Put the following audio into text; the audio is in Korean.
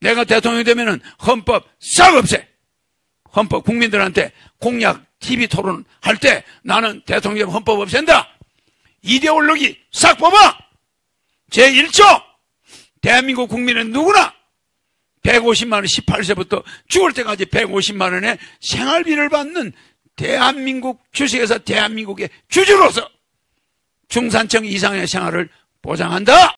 내가 대통령이 되면은 헌법 싹 없애. 헌법 국민들한테 공약 TV 토론 할 때 나는 대통령 헌법 없앤다. 이데올로기 싹 뽑아! 제1조! 대한민국 국민은 누구나 150만 원 18세부터 죽을 때까지 150만 원의 생활비를 받는 대한민국 주식에서 대한민국의 주주로서 중산층 이상의 생활을 보장한다!